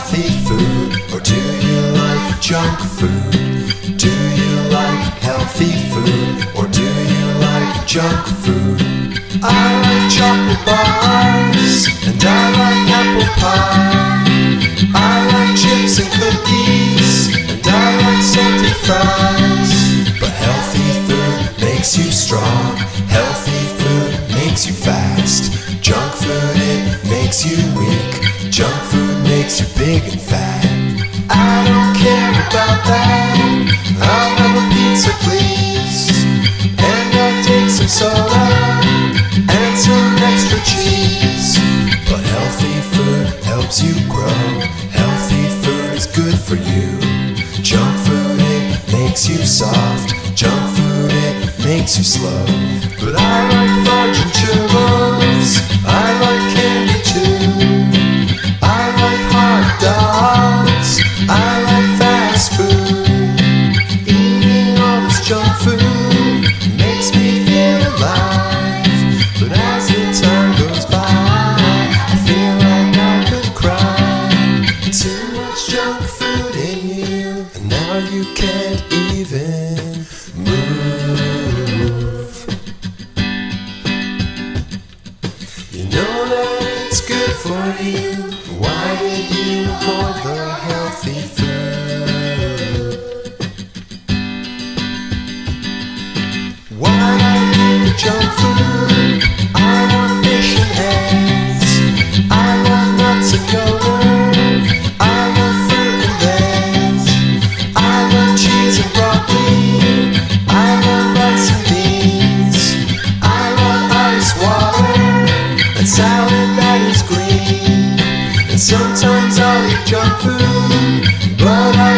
healthy food or do you like junk food? Do you like healthy food or do you like junk food? I like chocolate bars and I like apple pie. I like chips and cookies and I like salty fries. But healthy food makes you strong. Healthy food makes you fast. Junk food it makes you weak. Junk food makes you big and fat. I don't care about that. I'll have a pizza, please. And I'll take some soda and some extra cheese. But healthy food helps you grow. Healthy food is good for you. Junk food it makes you soft. Junk food it makes you slow. But I like fudge and churros. I like fast food. Eating all this junk food makes me feel alive. But as the time goes by, I feel like I could cry. Too much junk food in you, and now you can't even move. You know that it's good for you. Why did you avoid the healthy I want fish and eggs. I want nuts and yogurt. I want fruit and veg. I want cheese and broccoli. I want rice and beans. I want ice water and salad that is green. And sometimes I'll eat junk food, but I.